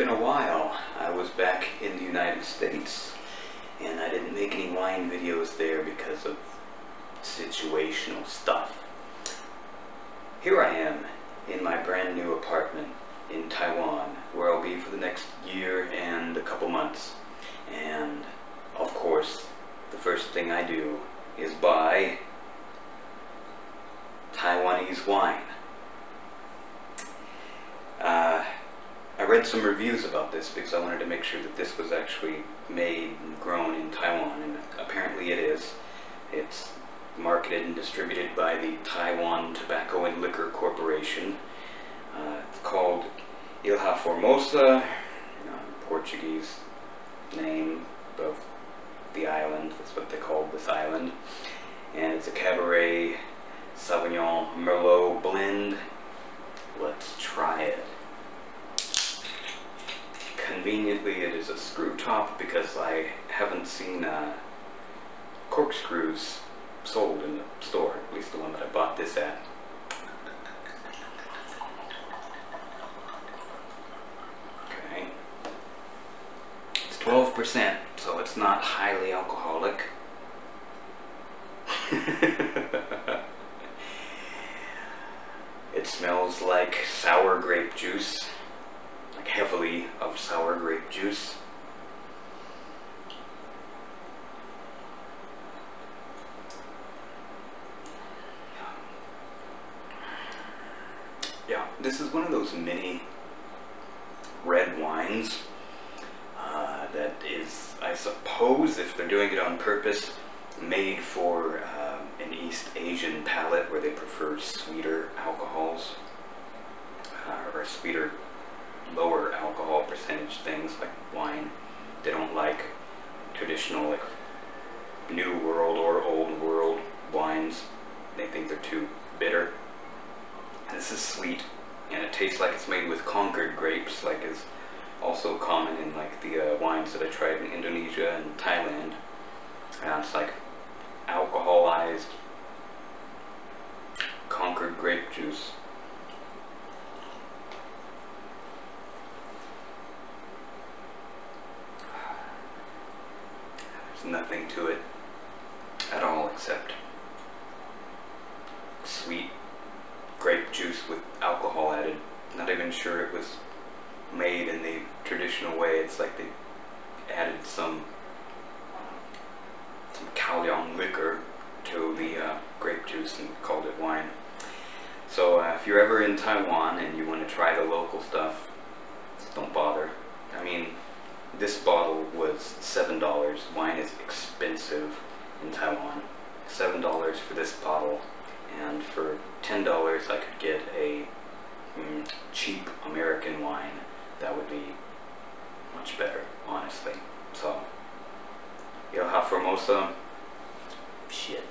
been a while. I was back in the United States and I didn't make any wine videos there because of situational stuff. Here I am in my brand new apartment in Taiwan where I'll be for the next year and a couple months. And of course, the first thing I do is buy Taiwanese wine. Uh, I read some reviews about this because I wanted to make sure that this was actually made and grown in Taiwan, and apparently it is. It's marketed and distributed by the Taiwan Tobacco and Liquor Corporation. Uh, it's called Ilha Formosa, uh, Portuguese name of the island, that's what they called this island. And it's a Cabernet Sauvignon Merlot blend. Let's try it. Conveniently, it is a screw top because I haven't seen uh, corkscrews sold in the store, at least the one that I bought this at. Okay. It's 12%, so it's not highly alcoholic. it smells like sour grape juice like heavily of sour grape juice. Yeah, this is one of those mini red wines uh, that is, I suppose, if they're doing it on purpose, made for uh, percentage things like wine. They don't like traditional like new world or old world wines. They think they're too bitter. And this is sweet and it tastes like it's made with Concord grapes like is also common in like the uh, wines that I tried in Indonesia and Thailand. And it's like alcoholized Concord grape juice. There's nothing to it at all except sweet grape juice with alcohol added. Not even sure it was made in the traditional way. It's like they added some some Kaoliang liquor to the uh, grape juice and called it wine. So uh, if you're ever in Taiwan and you want to try the local stuff, don't bother. I mean, this bottle was $7. Wine is expensive in Taiwan. $7 for this bottle. And for $10 I could get a mm, cheap American wine that would be much better, honestly. So, Ilha Formosa, shit.